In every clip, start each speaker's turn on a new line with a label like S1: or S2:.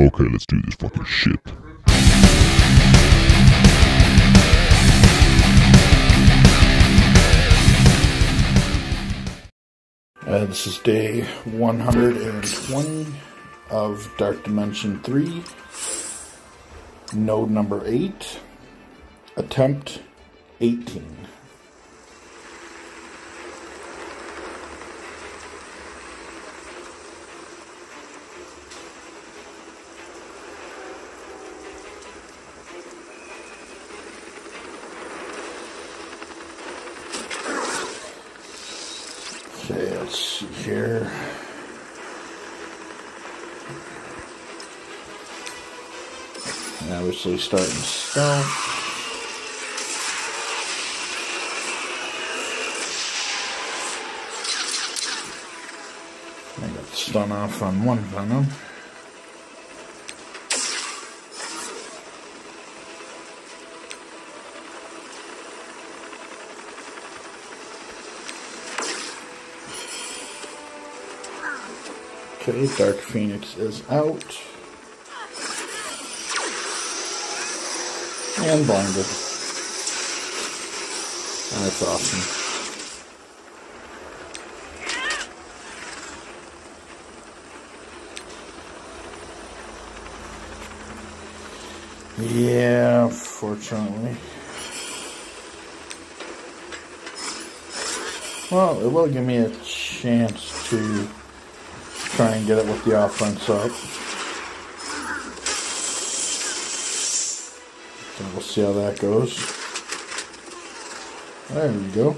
S1: Okay, let's do this fucking shit.
S2: Uh, this is day 120 of Dark Dimension 3, node number 8, attempt 18. Okay, let's see here. And obviously starting stealth. I got stun off on one venom. Okay, Dark Phoenix is out. And blinded. That's awesome. Yeah, fortunately. Well, it will give me a chance to try and get it with the offense up. So we'll see how that goes. There we go.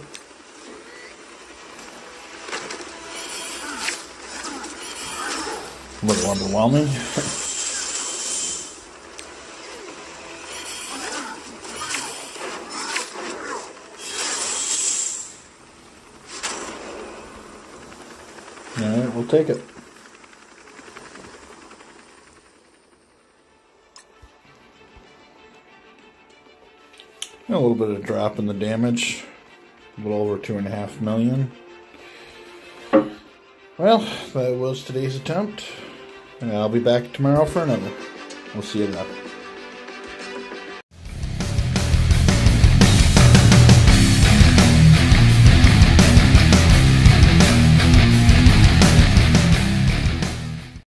S2: A little underwhelming. Alright, we'll take it. A little bit of a drop in the damage. A little over two and a half million. Well, that was today's attempt. And I'll be back tomorrow for another. We'll see you then.